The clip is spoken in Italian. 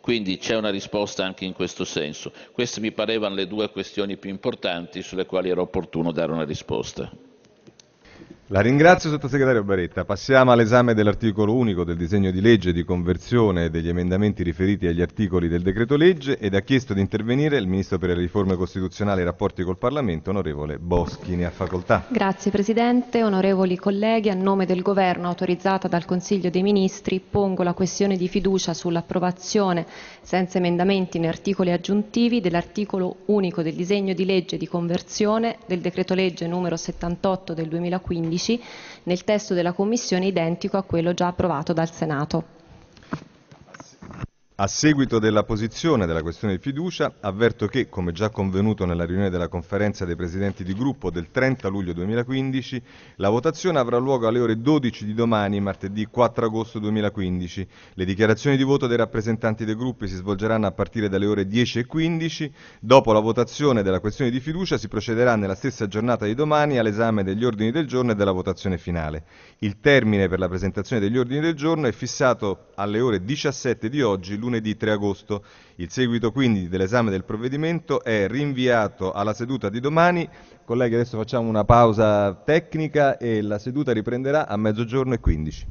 Quindi c'è una risposta anche in questo senso. Queste mi parevano le due questioni più importanti sulle quali era opportuno dare una risposta. La ringrazio sottosegretario Baretta. Passiamo all'esame dell'articolo unico del disegno di legge di conversione degli emendamenti riferiti agli articoli del decreto legge ed ha chiesto di intervenire il Ministro per le riforme costituzionali e i rapporti col Parlamento, onorevole Boschi. Ne ha facoltà. Grazie Presidente, onorevoli colleghi, a nome del Governo autorizzata dal Consiglio dei Ministri pongo la questione di fiducia sull'approvazione senza emendamenti né articoli aggiuntivi dell'articolo unico del disegno di legge di conversione del decreto legge numero 78 del 2015 nel testo della Commissione identico a quello già approvato dal Senato. A seguito della posizione della questione di fiducia, avverto che, come già convenuto nella riunione della conferenza dei presidenti di gruppo del 30 luglio 2015, la votazione avrà luogo alle ore 12 di domani, martedì 4 agosto 2015. Le dichiarazioni di voto dei rappresentanti dei gruppi si svolgeranno a partire dalle ore 10.15. Dopo la votazione della questione di fiducia si procederà nella stessa giornata di domani all'esame degli ordini del giorno e della votazione finale. Il termine per la presentazione degli ordini del giorno è fissato alle ore 17 di oggi, lunedì 3 agosto. Il seguito quindi dell'esame del provvedimento è rinviato alla seduta di domani. Colleghi, adesso facciamo una pausa tecnica e la seduta riprenderà a mezzogiorno e 15.